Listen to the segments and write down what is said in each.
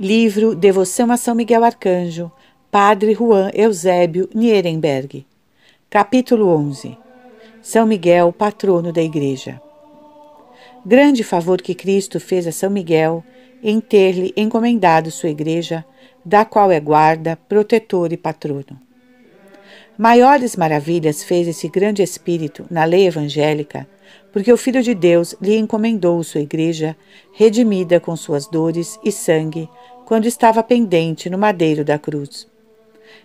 Livro Devoção a São Miguel Arcanjo, Padre Juan Eusébio Nierenberg. Capítulo 11 São Miguel, patrono da Igreja. Grande favor que Cristo fez a São Miguel em ter-lhe encomendado sua Igreja, da qual é guarda, protetor e patrono. Maiores maravilhas fez esse grande Espírito na lei evangélica, porque o Filho de Deus lhe encomendou sua Igreja, redimida com suas dores e sangue, quando estava pendente no madeiro da cruz.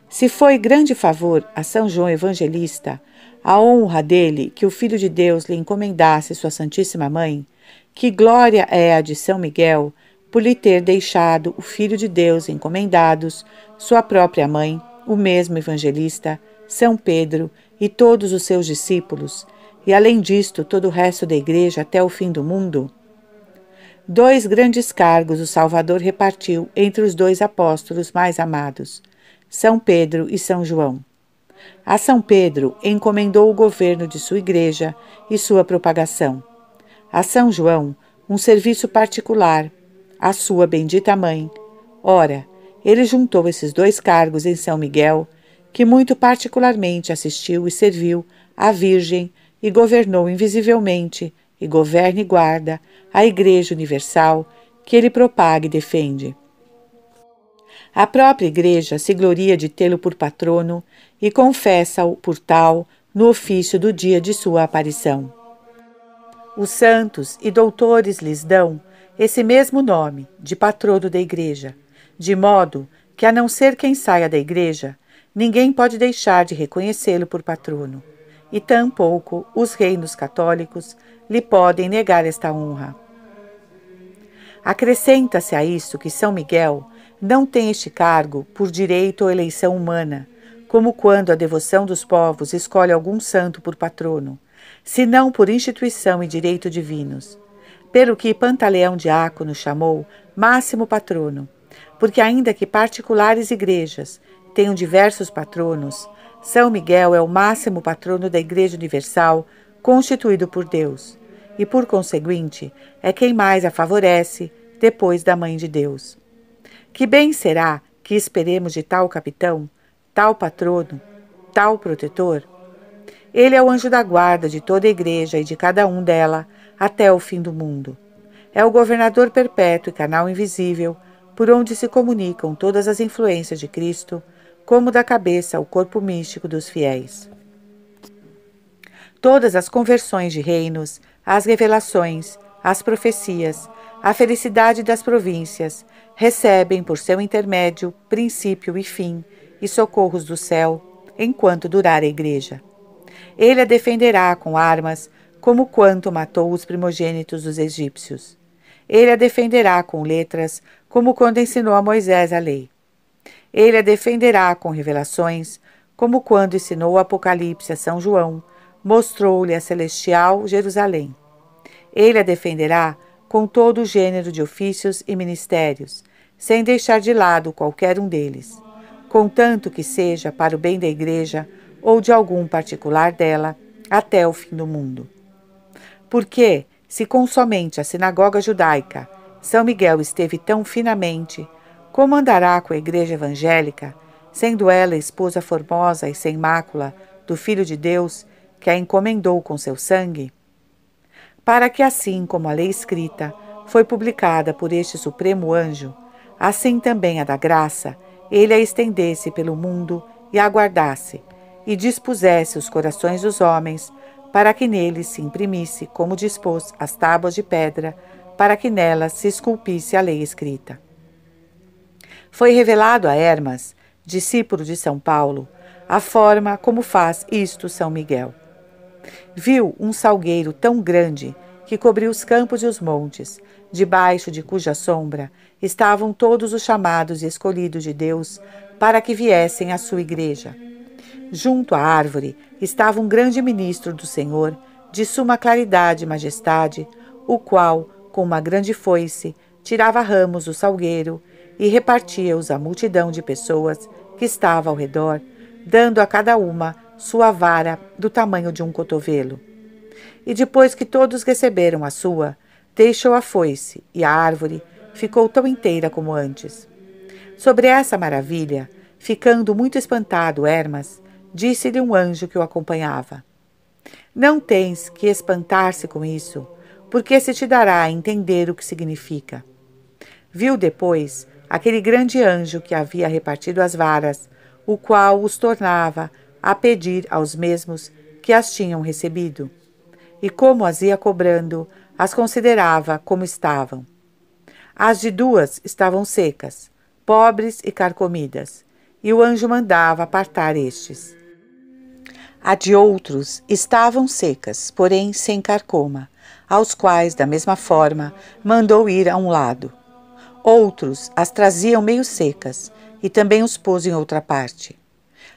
Se foi grande favor a São João Evangelista a honra dele que o Filho de Deus lhe encomendasse sua Santíssima Mãe, que glória é a de São Miguel por lhe ter deixado o Filho de Deus encomendados, sua própria mãe, o mesmo evangelista, São Pedro e todos os seus discípulos, e além disto todo o resto da Igreja até o fim do mundo? Dois grandes cargos o Salvador repartiu entre os dois apóstolos mais amados, São Pedro e São João. A São Pedro encomendou o governo de sua igreja e sua propagação. A São João, um serviço particular, a sua bendita mãe. Ora, ele juntou esses dois cargos em São Miguel, que muito particularmente assistiu e serviu à Virgem e governou invisivelmente, e governa e guarda a Igreja Universal que ele propaga e defende. A própria Igreja se gloria de tê-lo por patrono e confessa-o por tal no ofício do dia de sua aparição. Os santos e doutores lhes dão esse mesmo nome, de patrono da Igreja, de modo que, a não ser quem saia da Igreja, ninguém pode deixar de reconhecê-lo por patrono, e tampouco os reinos católicos lhe podem negar esta honra. Acrescenta-se a isso que São Miguel não tem este cargo por direito ou eleição humana, como quando a devoção dos povos escolhe algum santo por patrono, senão por instituição e direito divinos. Pelo que Pantaleão Diácono chamou máximo patrono, porque ainda que particulares igrejas tenham diversos patronos, São Miguel é o máximo patrono da Igreja Universal, constituído por Deus, e por conseguinte é quem mais a favorece depois da Mãe de Deus. Que bem será que esperemos de tal capitão tal patrono, tal protetor? Ele é o anjo da guarda de toda a igreja e de cada um dela até o fim do mundo. É o governador perpétuo e canal invisível por onde se comunicam todas as influências de Cristo, como da cabeça ao corpo místico dos fiéis. Todas as conversões de reinos, as revelações, as profecias, a felicidade das províncias recebem por seu intermédio princípio e fim e socorros do céu, enquanto durar a igreja. Ele a defenderá com armas, como quanto matou os primogênitos dos egípcios. Ele a defenderá com letras, como quando ensinou a Moisés a lei. Ele a defenderá com revelações, como quando ensinou o Apocalipse a São João, mostrou-lhe a celestial Jerusalém. Ele a defenderá com todo o gênero de ofícios e ministérios, sem deixar de lado qualquer um deles contanto que seja para o bem da Igreja ou de algum particular dela, até o fim do mundo. Porque, se com somente a sinagoga judaica São Miguel esteve tão finamente, como andará com a Igreja evangélica, sendo ela esposa formosa e sem mácula do Filho de Deus, que a encomendou com seu sangue? Para que, assim como a lei escrita foi publicada por este supremo anjo, assim também a da graça ele a estendesse pelo mundo e aguardasse, e dispusesse os corações dos homens, para que neles se imprimisse, como dispôs as tábuas de pedra, para que nelas se esculpisse a lei escrita. Foi revelado a Hermas, discípulo de São Paulo, a forma como faz isto São Miguel. Viu um salgueiro tão grande que cobriu os campos e os montes, debaixo de cuja sombra estavam todos os chamados e escolhidos de Deus para que viessem à sua igreja. Junto à árvore estava um grande ministro do Senhor, de suma claridade e majestade, o qual, com uma grande foice, tirava ramos do salgueiro e repartia-os à multidão de pessoas que estava ao redor, dando a cada uma sua vara do tamanho de um cotovelo. E depois que todos receberam a sua, deixou a foice, e a árvore ficou tão inteira como antes. Sobre essa maravilha, ficando muito espantado Hermas, disse-lhe um anjo que o acompanhava: Não tens que espantar-se com isso, porque se te dará a entender o que significa. Viu depois aquele grande anjo que havia repartido as varas, o qual os tornava a pedir aos mesmos que as tinham recebido. E como as ia cobrando, as considerava como estavam. As de duas estavam secas, pobres e carcomidas, e o anjo mandava apartar estes. A de outros estavam secas, porém sem carcoma, aos quais, da mesma forma, mandou ir a um lado. Outros as traziam meio secas, e também os pôs em outra parte.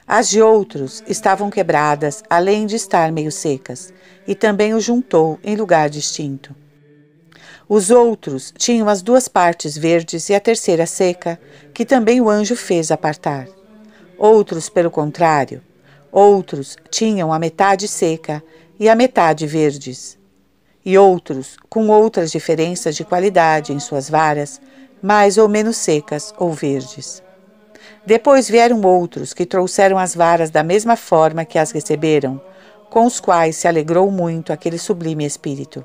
As de outros estavam quebradas, além de estar meio secas, e também o juntou em lugar distinto. Os outros tinham as duas partes verdes e a terceira seca, que também o anjo fez apartar. Outros, pelo contrário, outros tinham a metade seca e a metade verdes. E outros, com outras diferenças de qualidade em suas varas, mais ou menos secas ou verdes. Depois vieram outros que trouxeram as varas da mesma forma que as receberam, com os quais se alegrou muito aquele sublime espírito.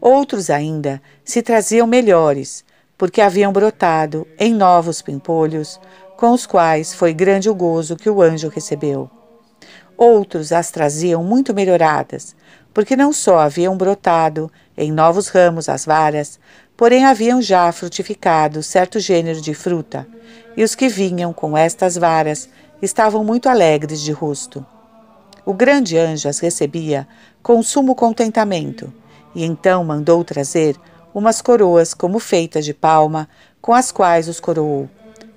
Outros ainda se traziam melhores, porque haviam brotado em novos pimpolhos, com os quais foi grande o gozo que o anjo recebeu. Outros as traziam muito melhoradas, porque não só haviam brotado em novos ramos as varas, porém haviam já frutificado certo gênero de fruta, e os que vinham com estas varas estavam muito alegres de rosto. O grande anjo as recebia com sumo contentamento, e então mandou trazer umas coroas como feitas de palma, com as quais os coroou,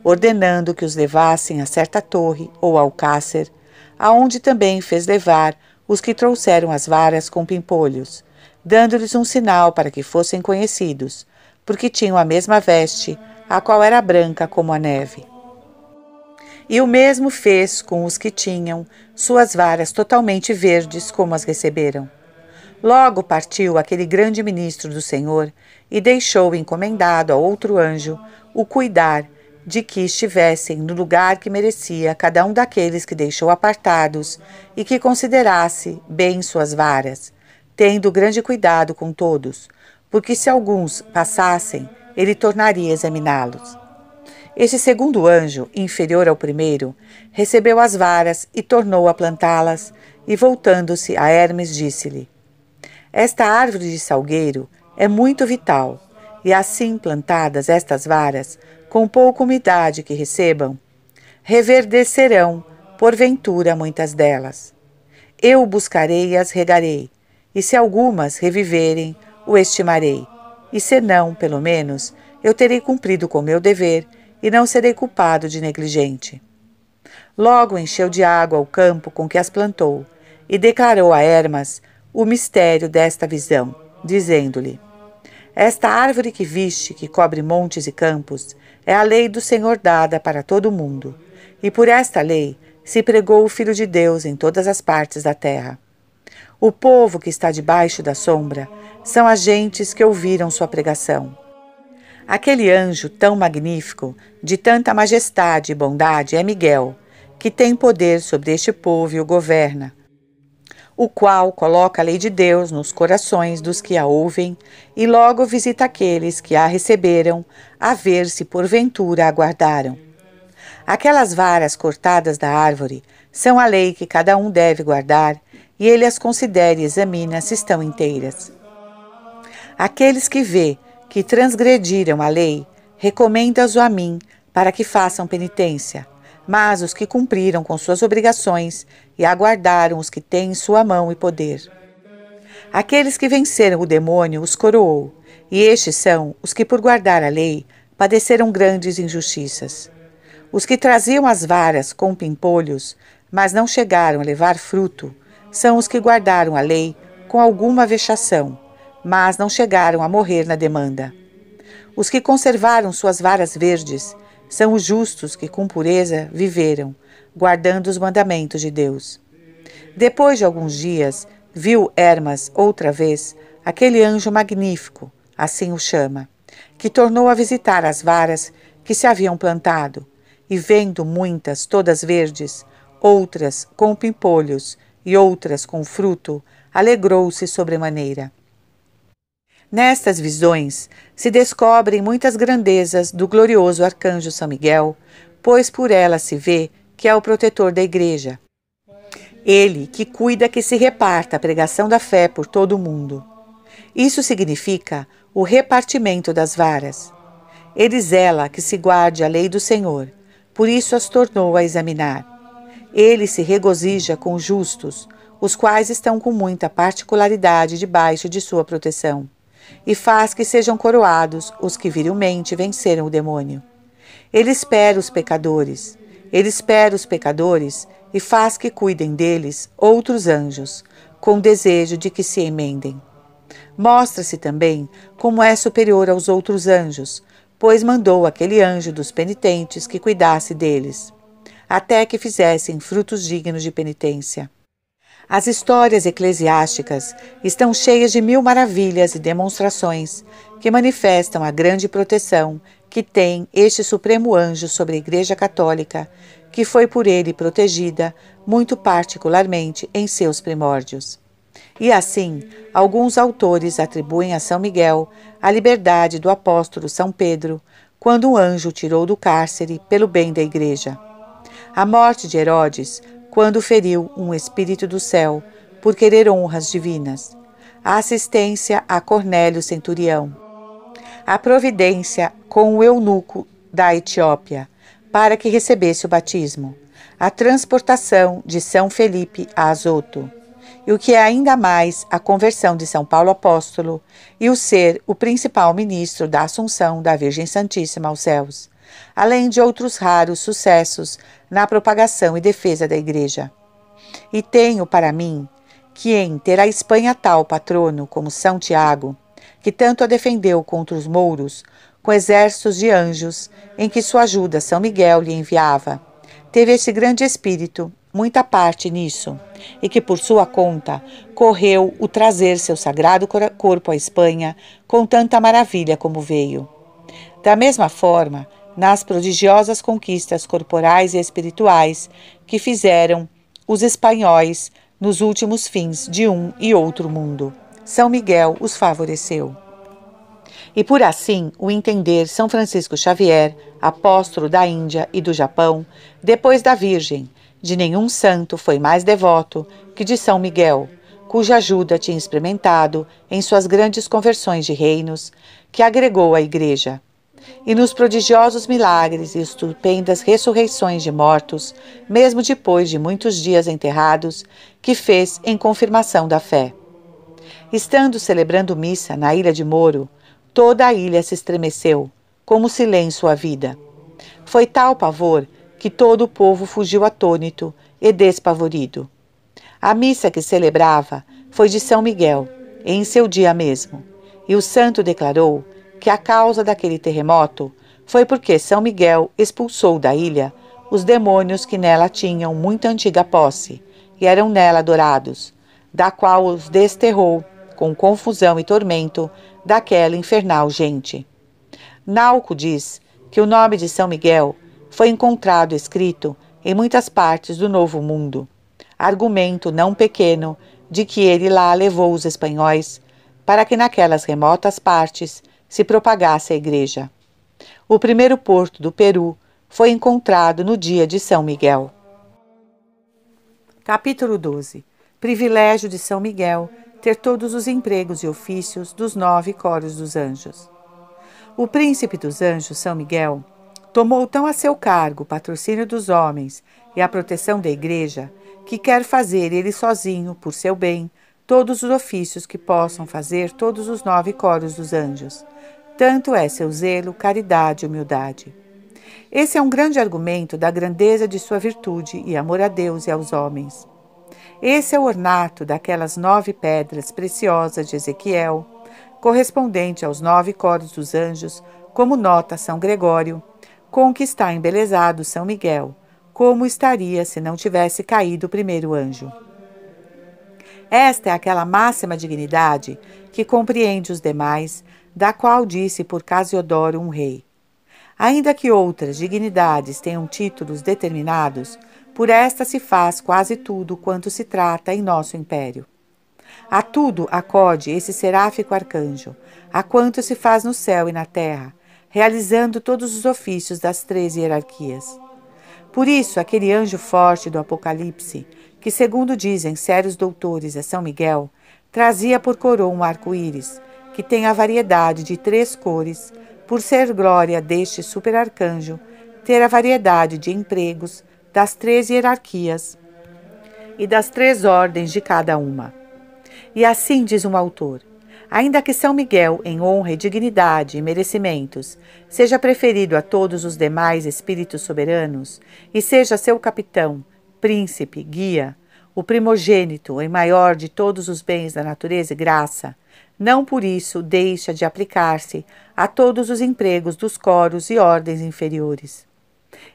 ordenando que os levassem a certa torre ou alcácer, aonde também fez levar os que trouxeram as varas com pimpolhos, dando-lhes um sinal para que fossem conhecidos, porque tinham a mesma veste, a qual era branca como a neve. E o mesmo fez com os que tinham suas varas totalmente verdes, como as receberam. Logo partiu aquele grande ministro do Senhor e deixou encomendado a outro anjo o cuidar de que estivessem no lugar que merecia cada um daqueles que deixou apartados e que considerasse bem suas varas, tendo grande cuidado com todos, porque se alguns passassem, ele tornaria a examiná-los. Este segundo anjo, inferior ao primeiro, recebeu as varas e tornou a plantá-las, e voltando-se a Hermes, disse-lhe: Esta árvore de salgueiro é muito vital, e assim plantadas estas varas, com pouca umidade que recebam, reverdecerão, porventura, muitas delas. Eu buscarei e as regarei, e se algumas reviverem, o estimarei. E se não, pelo menos, eu terei cumprido com meu dever e não serei culpado de negligente. Logo encheu de água o campo com que as plantou e declarou a Hermas o mistério desta visão, dizendo-lhe: Esta árvore que viste, que cobre montes e campos, é a lei do Senhor dada para todo o mundo, e por esta lei se pregou o Filho de Deus em todas as partes da terra. O povo que está debaixo da sombra são as gentes que ouviram sua pregação. Aquele anjo tão magnífico, de tanta majestade e bondade, é Miguel, que tem poder sobre este povo e o governa, o qual coloca a lei de Deus nos corações dos que a ouvem e logo visita aqueles que a receberam, a ver se porventura aguardaram. Aquelas varas cortadas da árvore são a lei que cada um deve guardar, e ele as considera e examina se estão inteiras. Aqueles que vê que transgrediram a lei, recomenda-os a mim para que façam penitência mas os que cumpriram com suas obrigações e aguardaram os que têm em sua mão e poder. Aqueles que venceram o demônio os coroou, e estes são os que, por guardar a lei, padeceram grandes injustiças. Os que traziam as varas com pimpolhos, mas não chegaram a levar fruto, são os que guardaram a lei com alguma vexação, mas não chegaram a morrer na demanda. Os que conservaram suas varas verdes são os justos que com pureza viveram, guardando os mandamentos de Deus. Depois de alguns dias, viu Hermas outra vez aquele anjo magnífico, assim o chama, que tornou a visitar as varas que se haviam plantado, e vendo muitas, todas verdes, outras com pimpolhos e outras com fruto, alegrou-se sobremaneira. Nestas visões se descobrem muitas grandezas do glorioso arcanjo São Miguel, pois por ela se vê que é o protetor da Igreja. Ele que cuida que se reparta a pregação da fé por todo o mundo. Isso significa o repartimento das varas. Ele zela que se guarde a lei do Senhor, por isso as tornou a examinar. Ele se regozija com os justos, os quais estão com muita particularidade debaixo de sua proteção e faz que sejam coroados os que virilmente venceram o demônio. Ele espera os pecadores, ele espera os pecadores e faz que cuidem deles outros anjos, com desejo de que se emendem. Mostra-se também como é superior aos outros anjos, pois mandou aquele anjo dos penitentes que cuidasse deles, até que fizessem frutos dignos de penitência. As histórias eclesiásticas estão cheias de mil maravilhas e demonstrações que manifestam a grande proteção que tem este Supremo Anjo sobre a Igreja Católica, que foi por ele protegida, muito particularmente em seus primórdios. E assim, alguns autores atribuem a São Miguel a liberdade do apóstolo São Pedro, quando o anjo o tirou do cárcere pelo bem da Igreja. A morte de Herodes quando feriu um espírito do céu por querer honras divinas, a assistência a Cornélio Centurião, a providência com o eunuco da Etiópia para que recebesse o batismo, a transportação de São Felipe a Azoto, e o que é ainda mais a conversão de São Paulo Apóstolo e o ser o principal ministro da Assunção da Virgem Santíssima aos céus, além de outros raros sucessos na propagação e defesa da Igreja. E tenho para mim que em ter a Espanha tal patrono como São Tiago, que tanto a defendeu contra os mouros, com exércitos de anjos, em que sua ajuda São Miguel lhe enviava, teve esse grande espírito muita parte nisso, e que por sua conta correu o trazer seu sagrado corpo à Espanha com tanta maravilha como veio. Da mesma forma, nas prodigiosas conquistas corporais e espirituais que fizeram os espanhóis nos últimos fins de um e outro mundo. São Miguel os favoreceu. E por assim o entender São Francisco Xavier, apóstolo da Índia e do Japão, depois da Virgem, de nenhum santo foi mais devoto que de São Miguel, cuja ajuda tinha experimentado em suas grandes conversões de reinos, que agregou à Igreja e nos prodigiosos milagres e estupendas ressurreições de mortos, mesmo depois de muitos dias enterrados, que fez em confirmação da fé. Estando celebrando missa na ilha de Moro, toda a ilha se estremeceu, como silêncio à vida. Foi tal pavor que todo o povo fugiu atônito e despavorido. A missa que celebrava foi de São Miguel, em seu dia mesmo, e o santo declarou que a causa daquele terremoto foi porque São Miguel expulsou da ilha os demônios que nela tinham muita antiga posse e eram nela adorados, da qual os desterrou com confusão e tormento daquela infernal gente. Nauco diz que o nome de São Miguel foi encontrado escrito em muitas partes do Novo Mundo, argumento não pequeno de que ele lá levou os espanhóis para que naquelas remotas partes se propagasse a igreja. O primeiro porto do Peru foi encontrado no dia de São Miguel. Capítulo 12 Privilégio de São Miguel ter todos os empregos e ofícios dos nove coros dos anjos. O príncipe dos anjos, São Miguel, tomou tão a seu cargo o patrocínio dos homens e a proteção da igreja, que quer fazer ele sozinho, por seu bem, todos os ofícios que possam fazer todos os nove coros dos anjos, tanto é seu zelo, caridade e humildade. Esse é um grande argumento da grandeza de sua virtude e amor a Deus e aos homens. Esse é o ornato daquelas nove pedras preciosas de Ezequiel, correspondente aos nove coros dos anjos, como nota São Gregório, com que está embelezado São Miguel, como estaria se não tivesse caído o primeiro anjo. Esta é aquela máxima dignidade que compreende os demais, da qual disse por Casiodoro um rei. Ainda que outras dignidades tenham títulos determinados, por esta se faz quase tudo quanto se trata em nosso império. A tudo acode esse seráfico arcanjo, a quanto se faz no céu e na terra, realizando todos os ofícios das três hierarquias. Por isso, aquele anjo forte do Apocalipse, que, segundo dizem sérios doutores, é São Miguel, trazia por coroa um arco-íris, que tem a variedade de três cores, por ser glória deste superarcanjo, ter a variedade de empregos das três hierarquias e das três ordens de cada uma. E assim diz um autor: ainda que São Miguel, em honra e dignidade e merecimentos, seja preferido a todos os demais espíritos soberanos e seja seu capitão, príncipe, guia, o primogênito e maior de todos os bens da natureza e graça, não por isso deixa de aplicar-se a todos os empregos dos coros e ordens inferiores.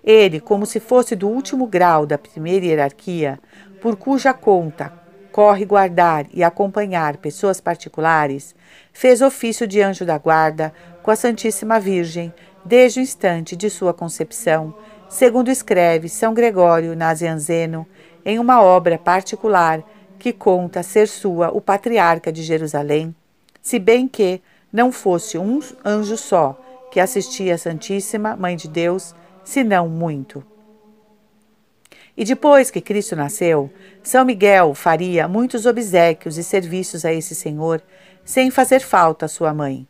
Ele, como se fosse do último grau da primeira hierarquia, por cuja conta corre guardar e acompanhar pessoas particulares, fez ofício de anjo da guarda com a Santíssima Virgem desde o instante de sua concepção, segundo escreve São Gregório Nazianzeno em uma obra particular que conta ser sua o patriarca de Jerusalém, se bem que não fosse um anjo só que assistia a Santíssima Mãe de Deus, senão muito. E depois que Cristo nasceu, São Miguel faria muitos obsequios e serviços a esse Senhor, sem fazer falta à sua mãe.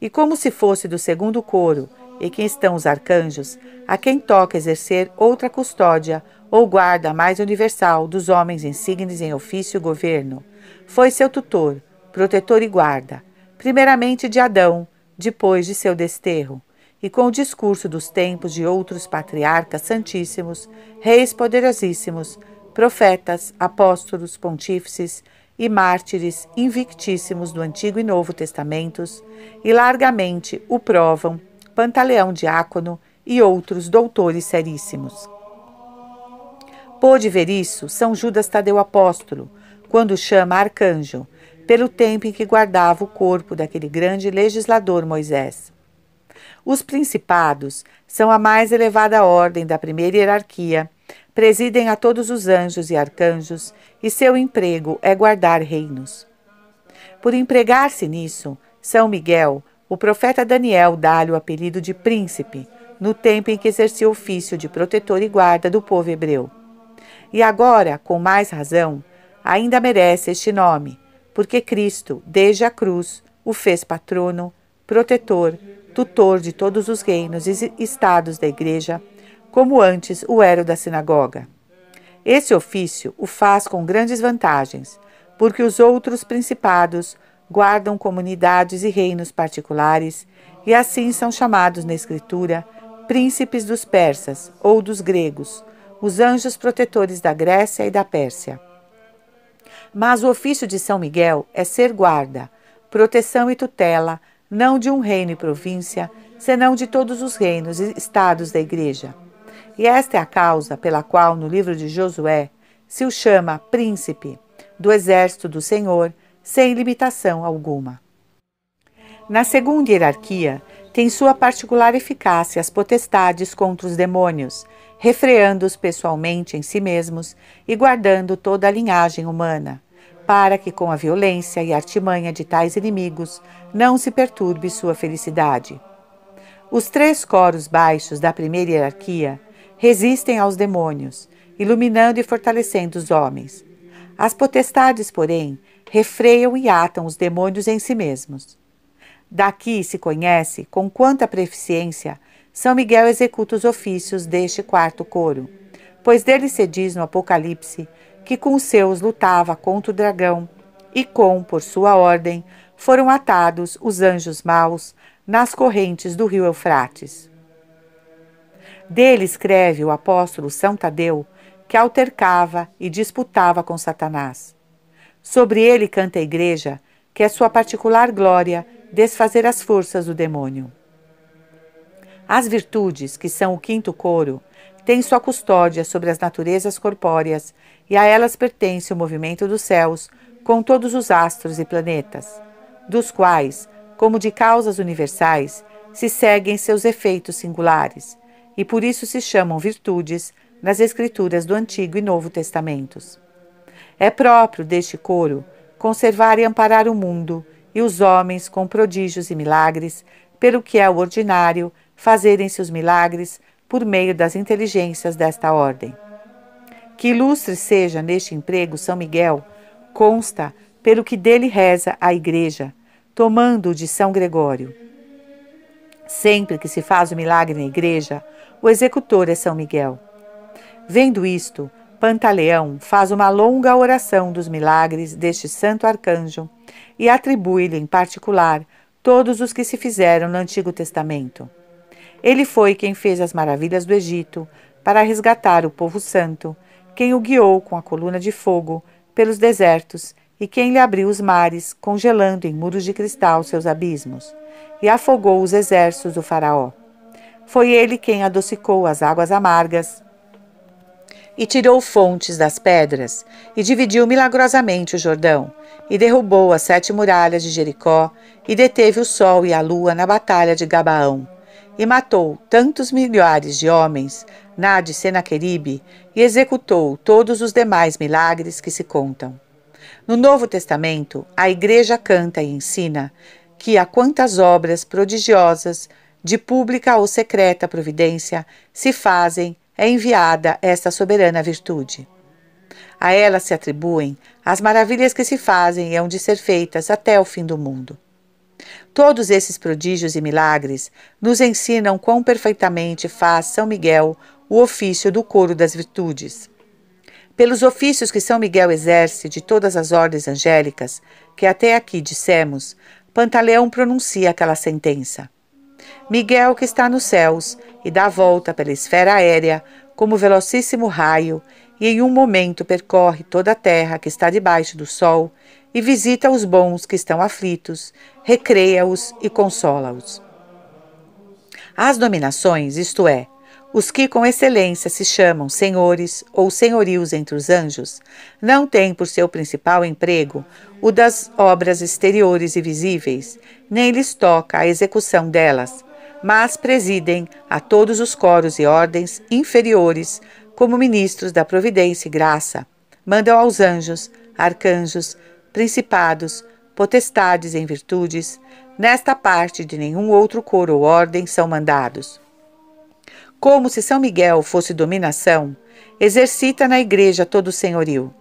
E como se fosse do segundo coro, e quem estão os arcanjos, a quem toca exercer outra custódia ou guarda mais universal dos homens insignes em ofício e governo, foi seu tutor, protetor e guarda, primeiramente de Adão, depois de seu desterro, e com o discurso dos tempos de outros patriarcas santíssimos, reis poderosíssimos, profetas, apóstolos, pontífices e mártires invictíssimos do Antigo e Novo Testamentos, e largamente o provam Pantaleão Diácono e outros doutores seríssimos. Pôde ver isso São Judas Tadeu Apóstolo, quando chama arcanjo, pelo tempo em que guardava o corpo daquele grande legislador Moisés. Os principados são a mais elevada ordem da primeira hierarquia, presidem a todos os anjos e arcanjos, e seu emprego é guardar reinos. Por empregar-se nisso, São Miguel, o profeta Daniel dá-lhe o apelido de príncipe, no tempo em que exercia o ofício de protetor e guarda do povo hebreu. E agora, com mais razão, ainda merece este nome, porque Cristo, desde a cruz, o fez patrono, protetor, tutor de todos os reinos e estados da Igreja, como antes o era da sinagoga. Esse ofício o faz com grandes vantagens, porque os outros principados guardam comunidades e reinos particulares, e assim são chamados na Escritura príncipes dos persas ou dos gregos, os anjos protetores da Grécia e da Pérsia. Mas o ofício de São Miguel é ser guarda, proteção e tutela não de um reino e província, senão de todos os reinos e estados da Igreja. E esta é a causa pela qual, no livro de Josué, se o chama príncipe do exército do Senhor, sem limitação alguma. Na segunda hierarquia, tem sua particular eficácia as potestades contra os demônios, refreando-os pessoalmente em si mesmos e guardando toda a linhagem humana para que, com a violência e artimanha de tais inimigos, não se perturbe sua felicidade. Os três coros baixos da primeira hierarquia resistem aos demônios, iluminando e fortalecendo os homens. As potestades, porém, refreiam e atam os demônios em si mesmos. Daqui se conhece com quanta preficiência São Miguel executa os ofícios deste quarto coro, pois dele se diz no Apocalipse que com os seus lutava contra o dragão, e com, por sua ordem, foram atados os anjos maus nas correntes do rio Eufrates. Dele escreve o apóstolo São Tadeu que altercava e disputava com Satanás. Sobre ele canta a igreja que é sua particular glória desfazer as forças do demônio. As virtudes, que são o quinto coro, têm sua custódia sobre as naturezas corpóreas e a elas pertence o movimento dos céus com todos os astros e planetas, dos quais como de causas universais, se seguem seus efeitos singulares, e por isso se chamam virtudes nas Escrituras do Antigo e Novo Testamentos. É próprio deste coro conservar e amparar o mundo e os homens com prodígios e milagres, pelo que é o ordinário fazerem-se os milagres por meio das inteligências desta ordem. Que ilustre seja neste emprego São Miguel, consta pelo que dele reza a Igreja, tomando-o de São Gregório. Sempre que se faz o milagre na Igreja, o executor é São Miguel. Vendo isto, Pantaleão faz uma longa oração dos milagres deste santo arcanjo e atribui-lhe em particular todos os que se fizeram no Antigo Testamento. Ele foi quem fez as maravilhas do Egito para resgatar o povo santo, quem o guiou com a coluna de fogo pelos desertos e quem lhe abriu os mares, congelando em muros de cristal seus abismos, e afogou os exércitos do Faraó. Foi ele quem adocicou as águas amargas e tirou fontes das pedras, e dividiu milagrosamente o Jordão, e derrubou as sete muralhas de Jericó, e deteve o sol e a lua na batalha de Gabaão e matou tantos milhares de homens na de Senaqueribe e executou todos os demais milagres que se contam. No Novo Testamento, a Igreja canta e ensina que a quantas obras prodigiosas, de pública ou secreta providência, se fazem, é enviada esta soberana virtude. A ela se atribuem as maravilhas que se fazem e hão de ser feitas até o fim do mundo. Todos esses prodígios e milagres nos ensinam quão perfeitamente faz São Miguel o ofício do coro das virtudes. Pelos ofícios que São Miguel exerce de todas as ordens angélicas, que até aqui dissemos, Pantaleão pronuncia aquela sentença. Miguel, que está nos céus e dá volta pela esfera aérea como velocíssimo raio, e em um momento percorre toda a terra que está debaixo do sol e visita os bons que estão aflitos, recreia-os e consola-os. As dominações, isto é, os que com excelência se chamam senhores ou senhorios entre os anjos, não têm por seu principal emprego o das obras exteriores e visíveis, nem lhes toca a execução delas, mas presidem a todos os coros e ordens inferiores como ministros da providência e graça, mandam aos anjos, arcanjos, principados, potestades em virtudes, nesta parte de nenhum outro coro ou ordem são mandados. Como se São Miguel fosse dominação, exercita na igreja todo o senhorio.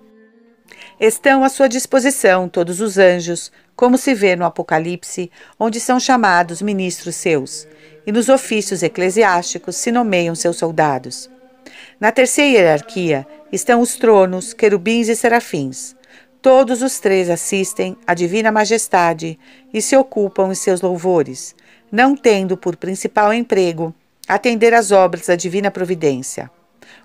Estão à sua disposição todos os anjos, como se vê no Apocalipse, onde são chamados ministros seus, e nos ofícios eclesiásticos se nomeiam seus soldados. Na terceira hierarquia estão os tronos, querubins e serafins. Todos os três assistem à Divina Majestade e se ocupam em seus louvores, não tendo por principal emprego atender às obras da Divina Providência.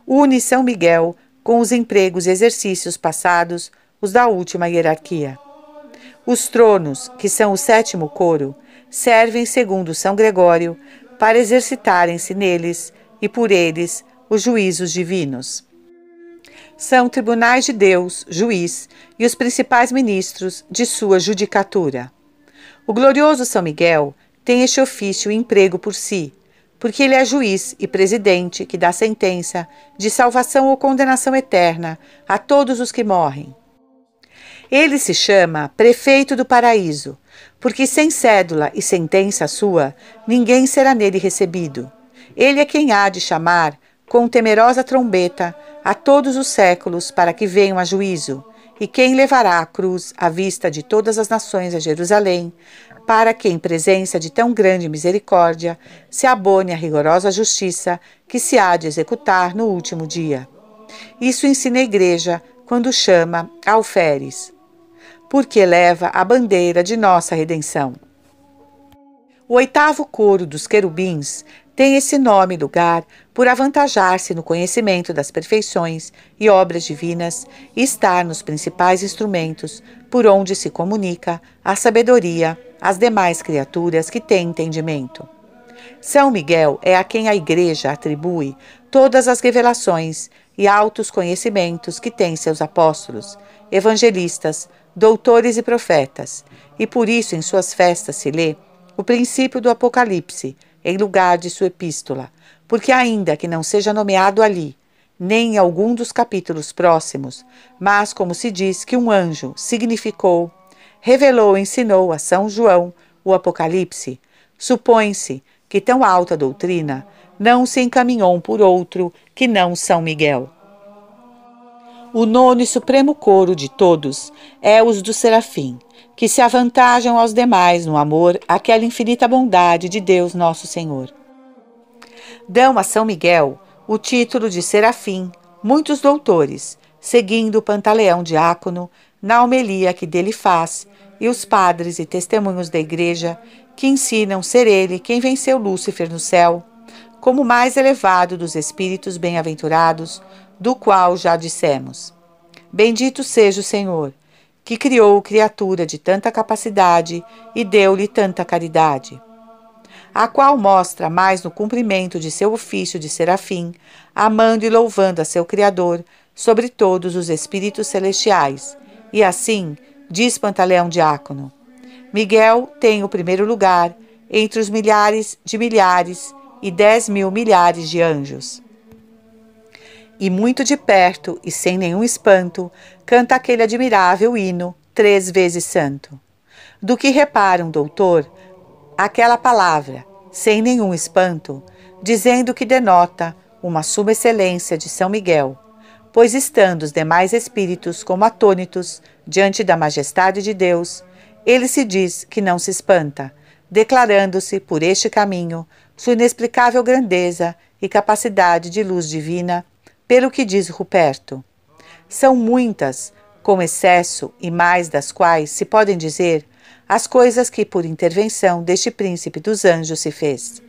Une São Miguel com os empregos e exercícios passados, os da última hierarquia. Os tronos, que são o sétimo coro, servem, segundo São Gregório, para exercitarem-se neles e por eles os juízos divinos são tribunais de Deus, juiz, e os principais ministros de sua judicatura. O glorioso São Miguel tem este ofício e emprego por si, porque ele é juiz e presidente que dá sentença de salvação ou condenação eterna a todos os que morrem. Ele se chama prefeito do paraíso, porque sem cédula e sentença sua, ninguém será nele recebido. Ele é quem há de chamar com temerosa trombeta a todos os séculos para que venham a juízo, e quem levará a cruz à vista de todas as nações a Jerusalém, para que, em presença de tão grande misericórdia, se abone a rigorosa justiça que se há de executar no último dia. Isso ensina a Igreja quando chama alferes, porque leva a bandeira de nossa redenção. O oitavo coro dos querubins tem esse nome lugar por avantajar-se no conhecimento das perfeições e obras divinas e estar nos principais instrumentos por onde se comunica a sabedoria às demais criaturas que têm entendimento. São Miguel é a quem a Igreja atribui todas as revelações e altos conhecimentos que têm seus apóstolos, evangelistas, doutores e profetas, e por isso em suas festas se lê o princípio do Apocalipse, em lugar de sua epístola, porque, ainda que não seja nomeado ali, nem em algum dos capítulos próximos, mas como se diz que um anjo significou, revelou, ensinou a São João o Apocalipse, supõe-se que tão alta doutrina não se encaminhou por outro que não São Miguel. O nono e supremo coro de todos é os do serafim, que se avantajam aos demais no amor àquela infinita bondade de Deus nosso Senhor. Dão a São Miguel o título de serafim muitos doutores, seguindo o Pantaleão diácono na homilia que dele faz, e os padres e testemunhos da Igreja que ensinam ser ele quem venceu Lúcifer no céu, como mais elevado dos espíritos bem-aventurados, do qual já dissemos. Bendito seja o Senhor, que criou criatura de tanta capacidade e deu-lhe tanta caridade, a qual mostra mais no cumprimento de seu ofício de serafim, amando e louvando a seu Criador sobre todos os espíritos celestiais. E assim, diz Pantaleão Diácono, Miguel tem o primeiro lugar entre os milhares de milhares e dez mil milhares de anjos e muito de perto e sem nenhum espanto, canta aquele admirável hino, três vezes santo. Do que repara um doutor, aquela palavra, sem nenhum espanto, dizendo que denota uma suma excelência de São Miguel, pois estando os demais espíritos como atônitos diante da majestade de Deus, ele se diz que não se espanta, declarando-se por este caminho sua inexplicável grandeza e capacidade de luz divina pelo que diz Ruperto, são muitas, com excesso e mais das quais se podem dizer as coisas que por intervenção deste príncipe dos anjos se fez.